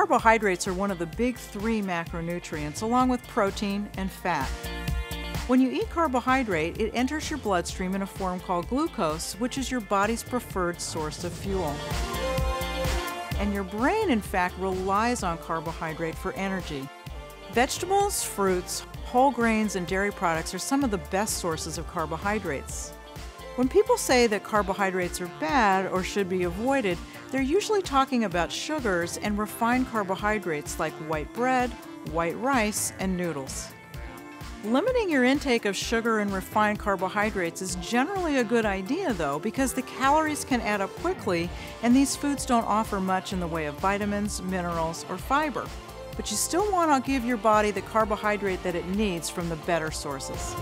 Carbohydrates are one of the big three macronutrients, along with protein and fat. When you eat carbohydrate, it enters your bloodstream in a form called glucose, which is your body's preferred source of fuel. And your brain, in fact, relies on carbohydrate for energy. Vegetables, fruits, whole grains, and dairy products are some of the best sources of carbohydrates. When people say that carbohydrates are bad or should be avoided, they're usually talking about sugars and refined carbohydrates like white bread, white rice, and noodles. Limiting your intake of sugar and refined carbohydrates is generally a good idea, though, because the calories can add up quickly and these foods don't offer much in the way of vitamins, minerals, or fiber. But you still want to give your body the carbohydrate that it needs from the better sources.